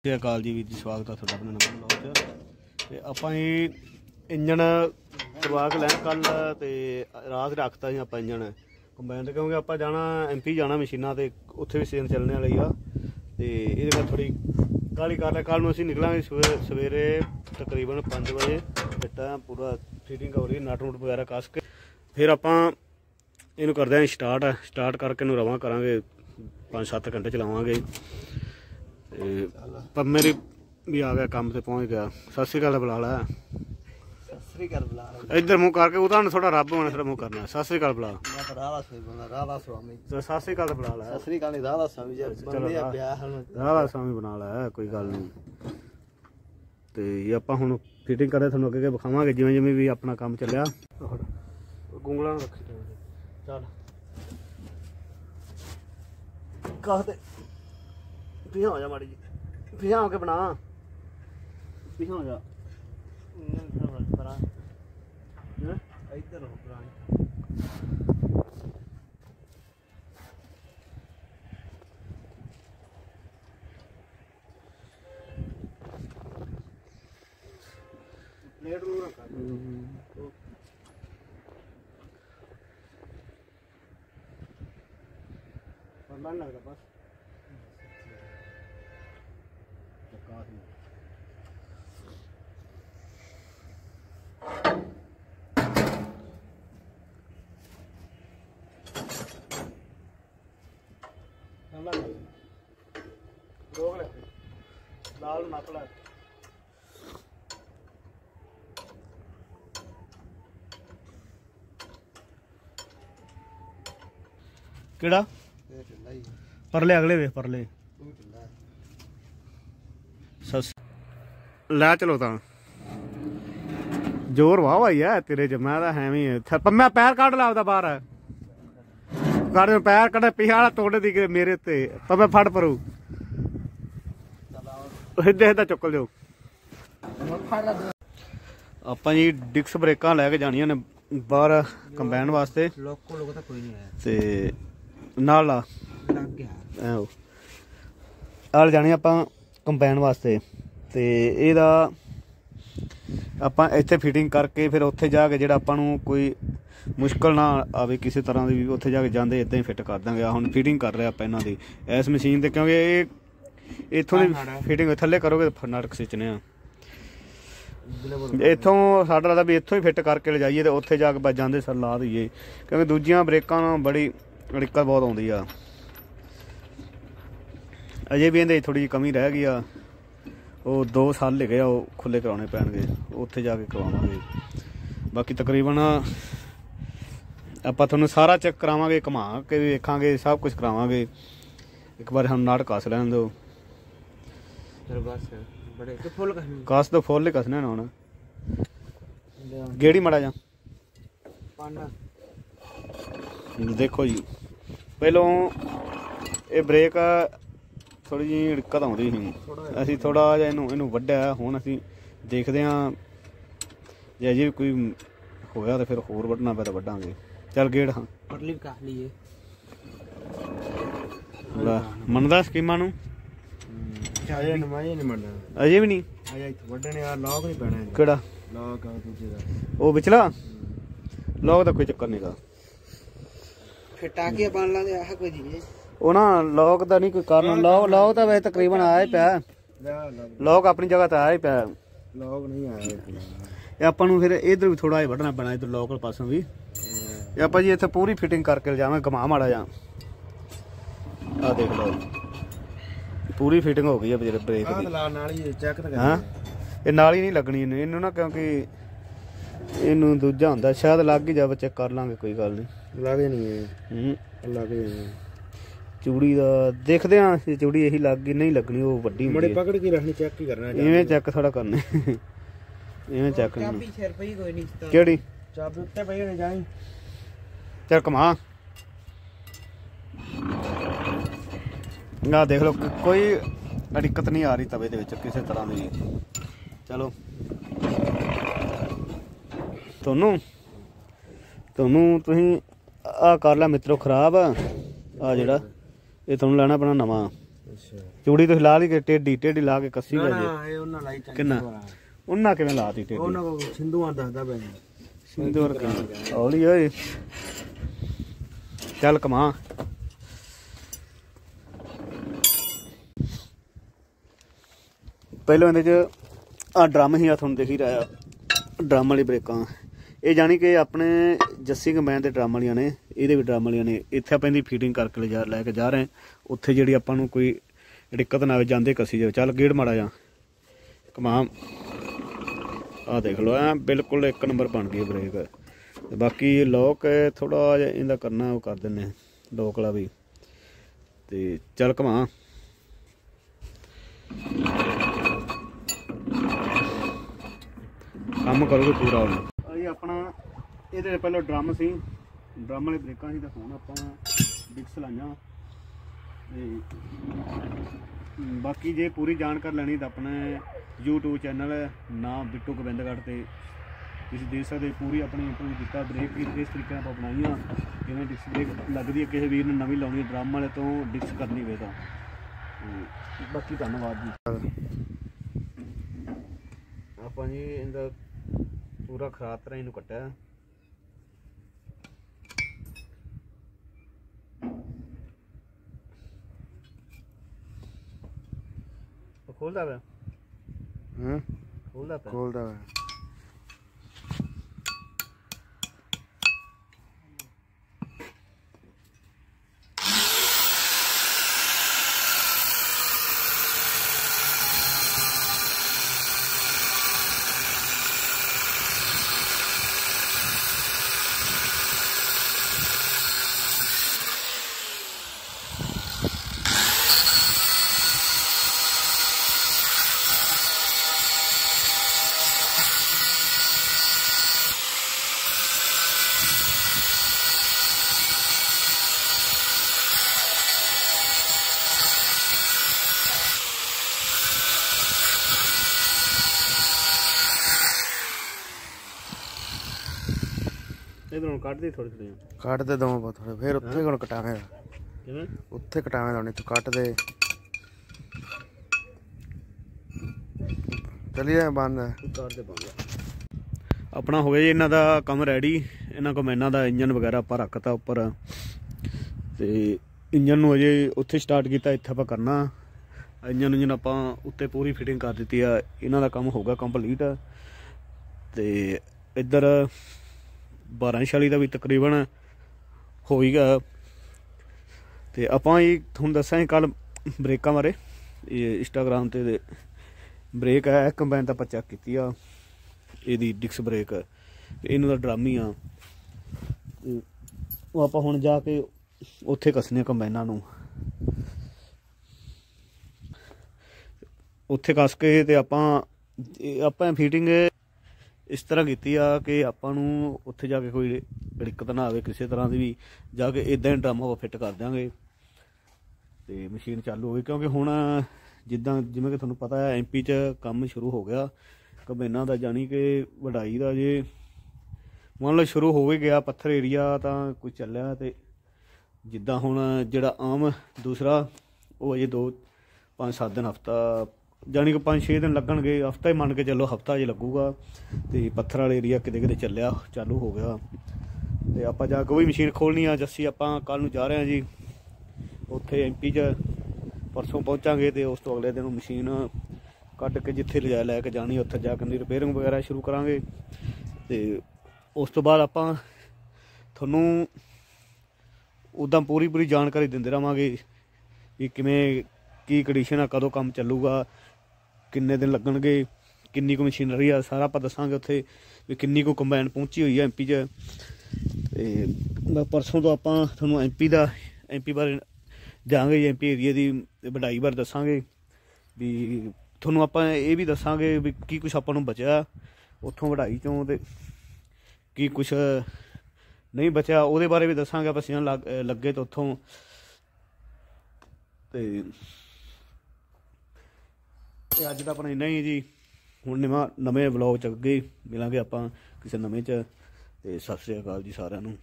ਸਤਿ ਸ਼੍ਰੀ ਅਕਾਲ ਜੀ ਵੀਰ ਜੀ, ਸਵਾਗਤ ਹੈ ਤੁਹਾਡਾ ਆਪਣੇ ਨਵੇਂ ਬਲੌਗ 'ਚ। ਤੇ ਆਪਾਂ ਇਹ ਇੰਜਣ ਕਰਵਾ ਕੇ ਲੈਣ ਕੱਲ ਤੇ ਰਾਤ ਰੱਖਤਾ ਜੀ ਆਪਾਂ ਇੰਜਣ। ਕੰਬਾਈਨ ਤੇ ਕਿਉਂਕਿ ਆਪਾਂ ਜਾਣਾ ਐਮਪੀ ਜਾਣਾ ਮਸ਼ੀਨਾਂ ਤੇ, ਉੱਥੇ ਵੀ ਸੀਜ਼ਨ ਚੱਲਣ ਵਾਲੀ ਆ। ਤੇ ਇਹਦੇ ਨਾਲ ਥੋੜੀ ਕਾਲੀ ਕਰ ਲੈ ਕੱਲ ਨੂੰ ਅਸੀਂ ਨਿਕਲਾਂਗੇ ਸਵੇ- ਸਵੇਰੇ ਤਕਰੀਬਨ 5 ਵਜੇ। ਫਿੱਟਾ ਪੂਰਾ ਫੀਟਿੰਗ ਹੋ ਰਹੀ ਨਟ ਨੂਟ ਵਗੈਰਾ ਕੱਸ ਕੇ। ਫਿਰ ਆਪਾਂ ਇਹਨੂੰ ਕਰਦੇ ਆਂ ਸਟਾਰਟ ਸਟਾਰਟ ਕਰਕੇ ਇਹਨੂੰ ਰਵਾਂ ਕਰਾਂਗੇ 5-7 ਘੰਟੇ ਚਲਾਵਾਂਗੇ। ਤੇ ਪਰ ਮੇਰੀ ਵੀ ਆ ਗਿਆ ਕੰਮ ਤੇ ਪਹੁੰਚ ਗਿਆ। ਸਤਿ ਸ਼੍ਰੀ ਅਕਾਲ ਬੁਲਾ ਲੈ। ਸਸਰੀ ਕਰ ਬੁਲਾ ਰਿਹਾ ਇੱਧਰ ਮੂੰਹ ਕਰਕੇ ਉਹਦਾ ਥੋੜਾ ਰੱਬ ਹੋਣਾ ਥੋੜਾ ਮੂੰਹ ਕਰਨਾ। ਸਤਿ ਸ਼੍ਰੀ ਅਕਾਲ ਬੁਲਾ। ਮੈਂ ਤਾਂ ਰਾਧਾ ਸੋਈ ਬੰਦਾ ਰਾਧਾ ਸੁਆਮੀ। ਤੇ ਸਤਿ ਸ਼੍ਰੀ ਅਕਾਲ ਬੁਲਾ ਲੈ। ਜੀ ਬੰਦੇ ਆ ਪਿਆ ਰਾਧਾ ਸਵਾਮੀ ਬਣਾ ਲੈ ਕੋਈ ਗੱਲ ਨਹੀਂ। ਤੇ ਇਹ ਆਪਾਂ ਹੁਣ ਫਿਟਿੰਗ ਕਰਦੇ ਤੁਹਾਨੂੰ ਅੱਗੇ ਅੱਗੇ ਵਿਖਾਵਾਂਗੇ ਜਿਵੇਂ ਜਿਵੇਂ ਵੀ ਆਪਣਾ ਕੰਮ ਚੱਲਿਆ। ਗੁੰਗਲਾਂ ਨੂੰ ਰੱਖੀ ਚੱਲ। ਕਾਹ ਤੇ ਪਿਆ ਹੋ ਜਾ ਮਾੜੀ ਜੀ। ਪਿਆ ਹੋ ਕੇ ਬਣਾ। ਪਿਆ ਹੋ ਜਾ। ਹੈਂ? ਇੱਧਰ ਹੋ ਪੁਰਾਣੀ ਪਲੇਟ ਨੂੰ ਰੱਖਾ। ਪਰਲਾ ਨਹੀਂ ਲੱਗਦਾ ਬਸ। ਚੱਕਾ ਸੀ ਪਰਲਾ ਨਹੀਂ ਕਿਹੜਾ? ਪਰਲੇ ਅਗਲੇ ਵੇ ਪਰਲੇ। ਸਸ ਲੈ ਚਲੋ ਤਾਂ। ਜ਼ੋਰ ਵਾਹ ਵਾਈ ਐ ਤੇਰੇ ਚ ਮੈਂ ਤਾਂ ਐਵੇਂ ਹੀ ਪੰਮਾ ਪੈਰ ਕੱਢ ਲਾ ਉਹਦਾ ਬਾਹਰ। ਕੱਢ ਪੈਰ ਕੱਢ ਪਿਆ ਵਾਲਾ ਤੋੜੇ ਦੀ ਮੇਰੇ ਤੇ ਪੰਮਾ ਫੜ ਪਰੂ। ਸਿੱਧੇ ਸਿੱਧਾ ਚੁੱਕ ਲਿਓ। ਆਪਾਂ ਜੀ ਡਿਕਸ ਬ੍ਰੇਕਾਂ ਲੈ ਕੇ ਜਾਣੀਆਂ ਨੇ ਬਾਹਰ ਕੰਬਾਈਨ ਵਾਸਤੇ। ਲੋਕੋ ਲੋਕ ਤਾਂ ਕੋਈ ਨਹੀਂ ਆਇਆ। ਤੇ ਨਾਲ ਲਾ। ਲੱਗ ਗਿਆ। ਆਲ ਜਾਣੀ ਆਪਾਂ ਕੰਬਾਈਨ ਵਾਸਤੇ। ਤੇ ਇਹਦਾ ਆਪਾਂ ਇੱਥੇ ਫਿਟਿੰਗ ਕਰਕੇ ਫਿਰ ਉੱਥੇ ਜਾ ਕੇ ਜਿਹੜਾ ਆਪਾਂ ਨੂੰ ਕੋਈ ਮੁਸ਼ਕਲ ਨਾ ਆਵੇ ਕਿਸੇ ਤਰ੍ਹਾਂ ਦੀ ਵੀ ਉੱਥੇ ਜਾ ਕੇ ਜਾਂਦੇ ਇਦਾਂ ਹੀ ਫਿੱਟ ਕਰ ਦਾਂਗੇ। ਹੁਣ ਫਿਟਿੰਗ ਕਰ ਰਹੇ ਆਪਾਂ ਇਹਨਾਂ ਦੀ। ਇਸ ਮਸ਼ੀਨ ਤੇ ਕਿਉਂਕਿ ਇਹ ਇੱਥੋਂ ਦੀ ਫਿਟਿੰਗ ਥੱਲੇ ਕਰੋਗੇ ਤਾਂ ਨਾਟਕ ਖਿੱਚਣੇ ਆ। ਇੱਥੋਂ ਸਾਡਾ ਲੱਗਦਾ ਵੀ ਇੱਥੋਂ ਹੀ ਫਿੱਟ ਕਰਕੇ ਲਿਜਾਈਏ ਤੇ ਉੱਥੇ ਜਾ ਕੇ ਜਾਂਦੇ ਸਰ ਲਾ ਦਈਏ। ਕਿਉਂਕਿ ਦੂਜੀਆਂ ਬ੍ਰੇਕਾਂ ਨਾਲ ਬੜੀ ਦਿੱਕਤ ਬਹੁਤ ਆਉਂਦੀ ਆ। ਅਜੇ ਵੀ ਇਹਦੇ ਥੋੜੀ ਜਿਹੀ ਕਮੀ ਰਹਿ ਗਈ ਆ। ਉਹ 2 ਸਾਲ ਲੈ ਗਏ ਆ ਉਹ ਖੁੱਲੇ ਕਰਾਉਣੇ ਪੈਣਗੇ। ਉੱਥੇ ਜਾ ਕੇ ਕਰਵਾਵਾਂਗੇ ਬਾਕੀ ਤਕਰੀਬਨ ਆਪਾਂ ਤੁਹਾਨੂੰ ਸਾਰਾ ਚੈੱਕ ਕਰਾਵਾਂਗੇ ਘੁਮਾ ਕੇ ਵੇਖਾਂਗੇ ਸਭ ਕੁਝ ਕਰਾਵਾਂਗੇ। ਇੱਕ ਵਾਰ ਸਾਨੂੰ ਨਾਟ ਕੱਸ ਲੈਣ ਦਿਓ। ਫਿਰ ਬਸ ਬੜੇ ਤੇ ਫੁੱਲ ਕਹੀ ਕੱਸ ਤੋਂ ਫੁੱਲ ਹੀ ਕੱਸਣਾ ਨਾ ਹੁਣ। ਗੇੜੀ ਮੜਾ ਜਾ ਪਾਣਾ ਦੇਖੋ ਜੀ ਪਹਿਲੋਂ ਇਹ ਬ੍ਰੇਕ ਥੋੜੀ ਜਿਹੀ ਦਿੱਕਤ ਆਉਂਦੀ ਸੀ। ਅਸੀਂ ਥੋੜਾ ਜਿਹਾ ਇਹਨੂੰ ਇਹਨੂੰ ਵੱਢਿਆ ਹੁਣ ਅਸੀਂ ਦੇਖਦੇ ਹਾਂ। ਜੇ ਅਜੇ ਕੋਈ ਹੋਇਆ ਤਾਂ ਫਿਰ ਹੋਰ ਵੱਢਣਾ ਪਿਆ ਤਾਂ ਵੱਢਾਂਗੇ। ਚੱਲ ਗੇੜ ਹਾਂ। ਪਰਲੀ ਕਾ ਲਈਏ। ਮੰਨਦਾ ਸਕੀਮਾਂ ਨੂੰ? ਨਹੀਂ ਮੰਨਣਾ ਅਜੇ ਵੀ ਨਹੀਂ? ਆਇਆ ਇੱਥੇ ਵੱਢਣੇ ਆ ਲੋਕ ਨਹੀਂ ਪੈਣਾ ਕਿਹੜਾ? ਲੋਕ ਆ ਦੂਜੇ ਦਾ। ਉਹ ਵਿਚਲਾ? ਲੋਕ ਦਾ ਕੋਈ ਚੱਕਰ ਨਹੀਂਗਾ ਫਿਰ ਟਾਕੇ ਬਣ ਲਾਂਦੇ ਆਹ ਕੋਈ ਜੀ ਉਹ ਨਾ ਲੋਕ ਦਾ ਨਹੀਂ ਕੋਈ ਕਾਰਨ। ਲੋਕ ਲੋਕ ਤਾਂ ਵੈਸੇ ਤਕਰੀਬਨ ਆਇਆ ਹੀ ਪਿਆ। ਲੋਕ ਆਪਣੀ ਜਗ੍ਹਾ ਤੇ ਆਇਆ ਪਿਆ। ਲੋਕ ਨਹੀਂ ਆਏ ਇਹ ਆਪਾਂ ਨੂੰ ਫਿਰ ਇਧਰ ਵੀ ਥੋੜਾ ਜਿਹਾ ਵੱਢਣਾ ਪੈਣਾ ਇਧਰ ਲੋਕਲ ਪਾਸੋਂ ਵੀ। ਇਹ ਆਪਾਂ ਜੀ ਇੱਥੇ ਪੂਰੀ ਫਿਟਿੰਗ ਕਰਕੇ ਲਿਜਾਵਾਂ ਘਮਾ ਮਾੜਾ ਜਾ ਆ ਦੇਖ ਲਓ। ਪੂਰੀ ਫਿਟਿੰਗ ਹੋ ਗਈ ਹੈ ਬ੍ਰੇਕ ਆਹ ਦੀ। ਲਾ ਨਾਲ ਹੀ ਚੈੱਕ ਤਾਂ ਹਾਂ। ਇਹ ਨਾਲ ਹੀ ਨਹੀਂ ਲੱਗਣੀ ਇਹਨੂੰ। ਇਹਨੂੰ ਨਾ ਕਿਉਂਕਿ ਇਹਨੂੰ ਦੂਜਾ ਹੁੰਦਾ ਸ਼ਾਇਦ ਲੱਗ ਹੀ ਜਾਵੇ ਚੈੱਕ ਕਰ ਲਾਂਗੇ ਕੋਈ ਗੱਲ ਨਹੀਂ। ਲੱਗੇ ਨਹੀਂ ਹੂੰ। ਲੱਗੇ ਨਹੀਂ ਚੂੜੀ ਦਾ ਦੇਖਦੇ ਆਂ ਅਸੀਂ ਚੂੜੀ ਇਹੀ ਲੱਗ ਗਈ ਨਹੀਂ ਲੱਗਣੀ ਉਹ ਵੱਡੀ ਮੜੇ ਹੁੰਦੀ ਪਕੜ ਕੇ ਰੱਖਣੀ ਚੈੱਕ ਹੀ ਕਰਨਾ ਇਵੇਂ ਚੈੱਕ ਥੋੜਾ ਕਰਨੇ। ਇਵੇਂ ਚੈੱਕ ਨਹੀਂ ਚਾਬੀ ਸਿਰ ਪਈ ਕੋਈ ਨਹੀਂ ਕਿਹੜੀ? ਚਾਬੀ ਉੱਤੇ ਪਈ ਹੋਣੀ ਜਾਈ। ਚੱਲ ਕਮਾ ਨਾ ਦੇਖ ਲਓ ਕ- ਕੋਈ ਦਿੱਕਤ ਨਹੀਂ ਆ ਰਹੀ ਤਵੇ ਦੇ ਵਿੱਚ ਕਿਸੇ ਤਰ੍ਹਾਂ ਦੀ। ਚਲੋ। ਤੁਹਾਨੂੰ ਤੁਹਾਨੂੰ ਤੁਸੀਂ ਆ ਕਰ ਲਿਆ ਮਿੱਤਰੋ ਖਰਾਬ ਆ ਜਿਹੜਾ ਇਹ ਤੁਹਾਨੂੰ ਲੈਣਾ ਪੈਣਾ ਨਵਾਂ। ਅੱਛਾ ਚੂੜੀ ਤੁਸੀਂ ਲਾ ਲਈ ਕਿ ਟੇਢੀ ਟੇਢੀ ਲਾ ਕੇ ਕੱਸੀ ਨਾ ਗਾ ਜੇ। ਨਾ ਇਹ ਉਹਨਾਂ ਲਾਈ ਚੰਗੀ ਕਿੰਨਾ? ਉਹਨਾਂ ਕਿਵੇਂ ਲਾਤੀ ਟੇਢੀ? ਉਹਨਾਂ ਕੋ ਸਿੰਧੂਆਂ ਦੱਸਦਾ ਜੀ। ਸਿੰਧੂਰ ਹੌਲੀ ਓਏ। ਚੱਲ ਕਮਾ। ਪਹਿਲਾਂ ਇਹਦੇ ਚ ਆ ਡਰਮ ਹੀ ਆ, ਤੁਹਾਨੂੰ ਦਿਖ ਹੀ ਰਿਹਾ ਡਰਮ ਵਾਲੀ ਬ੍ਰੇਕਾਂ। ਇਹ ਜਾਣੀ ਕਿ ਆਪਣੇ ਜੱਸੀ ਕੰਬਾਈਨ ਦੇ ਡਰਮ ਵਾਲੀਆਂ ਨੇ, ਇਹਦੇ ਵੀ ਡਰਮ ਵਾਲੀਆਂ ਨੇ। ਇੱਥੇ ਆਪਾਂ ਇਹਦੀ ਫੀਡਿੰਗ ਕਰਕੇ ਲਿਜਾ ਲੈ ਕੇ ਜਾ ਰਹੇ ਉੱਥੇ ਜਿਹੜੀ ਆਪਾਂ ਨੂੰ ਕੋਈ ਦਿੱਕਤ ਨਾ ਆਵੇ, ਜਾਂਦੇ ਕੱਸੀ ਜਾਵੇ। ਚੱਲ ਗੇੜ ਮਾੜਾ ਜਾ ਕਮਾ ਆ ਦੇਖ ਲਓ, ਐ ਬਿਲਕੁਲ ਇੱਕ ਨੰਬਰ ਬਣ ਗਈ ਬ੍ਰੇਕ ਤੇ ਬਾਕੀ ਲੋਕ ਥੋੜਾ ਜਿਹਾ ਇਹਦਾ ਕਰਨਾ, ਉਹ ਕਰ ਦਿੰਨੇ ਲੋਕ ਵਾਲਾ ਵੀ। ਤੇ ਚੱਲ ਘਮਾ ਕੰਮ ਕਰੋਗੇ ਪੂਰਾ ਹੁਣ। ਇਹ ਆਪਣਾ ਇਹਦੇ ਪਹਿਲਾਂ ਡਰਮ ਸੀ। ਡਰਮ ਵਾਲੇ ਬ੍ਰੇਕਾਂ ਸੀ ਤਾਂ ਹੁਣ ਆਪਾਂ ਡਿਕਸ ਲਾਈਆਂ। ਤੇ ਬਾਕੀ ਜੇ ਪੂਰੀ ਜਾਣਕਾਰੀ ਲੈਣੀ ਤਾਂ ਆਪਣੇ YouTube ਚੈਨਲ ਨਾਮ ਬਿੱਟੂ ਗੋਬਿੰਦਗੜ੍ਹ ਤੇ ਤੁਸੀਂ ਦੇਖ ਸਕਦੇ ਹੋ, ਪੂਰੀ ਆਪਣੀ ਆਪਣੀ ਕੀਤਾ ਬ੍ਰੇਕ ਵੀ ਇਸ ਤਰੀਕੇ ਨਾਲ ਆਪਾਂ ਬਣਾਈਆਂ। ਜਿਵੇਂ ਡਿਕਸ ਬ੍ਰੇਕ ਲੱਗਦੀ ਹੈ, ਕਿਸੇ ਵੀਰ ਨੂੰ ਨਵੀਂ ਲਾਉਣੀ ਡਰਮ ਵਾਲੇ ਤੋਂ ਡਿਕਸ ਕਰਨੀ ਵੇ ਤਾਂ ਬਾਕੀ ਧੰਨਵਾਦ ਜੀ। ਆਪਾਂ ਜੀ ਇਹਦਾ ਪੂਰਾ ਖਰਾਬ ਤਰ੍ਹਾਂ ਇਹਨੂੰ ਕੱਟਿਆ। ਖੋਲਦਾ ਪਿਆ? ਹੂੰ। ਖੋਲਦਾ ਪਿਆ? ਖੋਲਦਾ ਵਾ ਇਧਰੋਂ ਕੱਢ ਦੇ ਥੋੜੀ ਥੋੜੀ ਕੱਟ ਦੇ ਦਵਾਂ ਬਾ ਥੋੜੇ ਫਿਰ ਉੱਥੇ ਕੋਲ ਕਟਾਵੇਂ ਕਿਵੇਂ? ਉੱਥੇ ਕਟਾਵੇਂ ਲਾਉਣੀ ਤੂੰ ਕੱਟ ਦੇ। ਚਲਿਏ ਬੰਦ ਕਰ ਦੇ ਪਾਉਂਗਾ ਆਪਣਾ ਹੋ ਗਿਆ ਜੀ ਇਹਨਾਂ ਦਾ ਕੰਮ ਰੈਡੀ ਇਹਨਾਂ ਕੋਲ ਇਹਨਾਂ ਦਾ ਇੰਜਨ ਵਗੈਰਾ ਆਪਾਂ ਰੱਖਤਾ ਉੱਪਰ। ਤੇ ਇੰਜਨ ਨੂੰ ਅਜੇ ਉੱਥੇ ਸਟਾਰਟ ਕੀਤਾ ਇੱਥੇ ਆਪਾਂ ਕਰਨਾ। ਇੰਜਨ ਇੰਜਨ ਆਪਾਂ ਉੱਤੇ ਪੂਰੀ ਫਿਟਿੰਗ ਕਰ ਦਿੱਤੀ ਆ। ਇਹਨਾਂ ਦਾ ਕੰਮ ਹੋਗਾ ਕੰਪਲੀਟ ਤੇ ਇੱਧਰ 1240 ਦਾ ਵੀ ਤਕਰੀਬਨ ਹੋ ਹੀ ਤੇ ਆਪਾਂ ਇਹ ਤੁਹਾਨੂੰ ਦੱਸਾਂ ਕੱਲ ਬ੍ਰੇਕਾਂ ਬਾਰੇ। ਇਹ ਇੰਸਟਾਗ੍ਰam ਤੇ ਦੇ ਬ੍ਰੇਕ ਹੈ ਕੰਬਾਈਨ ਤਾਂ ਆਪਾਂ ਚੈੱਕ ਕੀਤੀ ਆ। ਇਹਦੀ ਡਿਕਸ ਬ੍ਰੇਕ ਇਹਨੂੰ ਦਾ ਡਰਾਮੀ ਆ। ਉਹ ਆਪਾਂ ਹੁਣ ਜਾ ਕੇ ਉੱਥੇ ਕੱਸਨੇ ਕੰਬਾਈਨਾਂ ਨੂੰ। ਉੱਥੇ ਕੱਸ ਕੇ ਤੇ ਆਪਾਂ ਆਪਾਂ ਫੀਟਿੰਗ ਇਸ ਤਰ੍ਹਾਂ ਕੀਤੀ ਆ ਕਿ ਆਪਾਂ ਨੂੰ ਉੱਥੇ ਜਾ ਕੇ ਕੋਈ ਦਿੱਕਤ ਨਾ ਆਵੇ ਕਿਸੇ ਤਰ੍ਹਾਂ ਦੀ ਵੀ, ਜਾ ਕੇ ਇਦਾਂ ਹੀ ਡਰਮ ਆਪਾਂ ਫਿੱਟ ਕਰ ਦਿਆਂਗੇ। ਤੇ ਮਸ਼ੀਨ ਚਾਲੂ ਹੋ ਗਈ, ਕਿਉਂਕਿ ਹੁਣ ਜਿੱਦਾਂ ਜਿਵੇਂ ਕਿ ਤੁਹਾਨੂੰ ਪਤਾ ਹੈ ਐਮਪੀ 'ਚ ਕੰਮ ਸ਼ੁਰੂ ਹੋ ਗਿਆ। ਕਮੈਨਾਂ ਦਾ ਜਾਣੀ ਕਿ ਵਡਾਈ ਦਾ ਜੇ ਮੰਨ ਲਓ ਸ਼ੁਰੂ ਹੋ ਹੀ ਗਿਆ, ਪੱਥਰ ਏਰੀਆ ਤਾਂ ਕੋਈ ਚੱਲਿਆ ਤੇ ਜਿੱਦਾਂ ਹੁਣ ਜਿਹੜਾ ਆਮ ਦੂਸਰਾ, ਉਹ ਅਜੇ 2 5-7 ਦਿਨ ਹਫਤਾ ਜਾਣੀ ਕਿ 5-6 ਦਿਨ ਲੱਗਣਗੇ, ਹਫਤਾ ਹੀ ਮੰਨ ਕੇ ਚੱਲੋ ਹਫਤਾ ਜੇ ਲੱਗੂਗਾ, ਤੇ ਪੱਥਰ ਵਾਲੇ ਏਰੀਆ ਕਿਤੇ ਕਿਤੇ ਚੱਲਿਆ, ਚਾਲੂ ਹੋ ਗਿਆ। ਤੇ ਆਪਾਂ ਜਾ ਕੇ ਵੀ ਮਸ਼ੀਨ ਖੋਲਣੀ ਆ, ਜੱਸੀ, ਆਪਾਂ ਕੱਲ ਨੂੰ ਜਾ ਰਹੇ ਹਾਂ ਜੀ। ਉੱਥੇ ਐਮਪੀ 'ਚ ਪਰਸੋਂ ਪਹੁੰਚਾਂਗੇ ਤੇ ਉਸ ਤੋਂ ਅਗਲੇ ਦਿਨ ਉਹ ਮਸ਼ੀਨ ਕੱਢ ਕੇ ਜਿੱਥੇ ਲਿਜਾ ਲੈ ਕੇ ਜਾਣੀ, ਉੱਥੇ ਜਾ ਕੇ ਦੀ ਰਿਪੇਅਰਿੰਗ ਵਗੈਰਾ ਸ਼ੁਰੂ ਕਰਾਂਗੇ। ਤੇ ਉਸ ਤੋਂ ਬਾਅਦ ਆਪਾਂ ਤੁਹਾਨੂੰ ਉਦਾਂ ਪੂਰੀ ਪੂਰੀ ਜਾਣਕਾਰੀ ਦਿੰਦੇ ਰਵਾਂਗੇ ਵੀ ਕਿਵੇਂ, ਕੀ ਕੰਡੀਸ਼ਨ ਆ, ਕਦੋਂ ਕੰਮ ਚੱਲੂਗਾ ਕਿੰਨੇ ਦਿਨ ਲੱਗਣਗੇ, ਕਿੰਨੀ ਕੁ ਮਸ਼ੀਨਰੀ ਆ, ਸਾਰਾ ਆਪਾਂ ਦੱਸਾਂਗੇ ਉੱਥੇ ਵੀ ਕਿੰਨੀ ਕੁ ਕੰਬਾਈਨ ਪਹੁੰਚੀ ਹੋਈ ਆ ਐਮਪੀ 'ਚ। ਤੇ ਪਰਸੋਂ ਤੋਂ ਆਪਾਂ ਤੁਹਾਨੂੰ ਐਮਪੀ ਦਾ ਐਮਪੀ ਬਾਰੇ ਜਾਵਾਂਗੇ ਐਮਪੀ ਏਰੀਆ ਦੀ ਵਡਾਈ ਬਾਰੇ ਦੱਸਾਂਗੇ। ਵੀ ਤੁਹਾਨੂੰ ਆਪਾਂ ਇਹ ਵੀ ਦੱਸਾਂਗੇ ਵੀ ਕੀ ਕੁਝ ਆਪਾਂ ਨੂੰ ਬਚਿਆ ਉੱਥੋਂ ਵਡਾਈ ਚੋਂ ਤੇ ਕੀ ਕੁਝ ਨਹੀਂ ਬਚਿਆ, ਉਹਦੇ ਬਾਰੇ ਵੀ ਦੱਸਾਂਗੇ ਆਪਾਂ ਸੀਜ਼ਨ ਲੱਗੇ ਤਾਂ ਉੱਥੋਂ। ਤੇ ਤੇ ਅੱਜ ਦਾ ਆਪਣਾ ਇੰਨਾ ਹੀ ਜੀ। ਹੁਣ ਨਵਾਂ, ਨਵੇਂ ਵਲੌਗ ਚ ਅੱਗੇ ਮਿਲਾਂਗੇ ਆਪਾਂ ਕਿਸੇ ਨਵੇਂ ਚ। ਤੇ ਸਤਿ ਸ੍ਰੀ ਅਕਾਲ ਜੀ ਸਾਰਿਆਂ ਨੂੰ।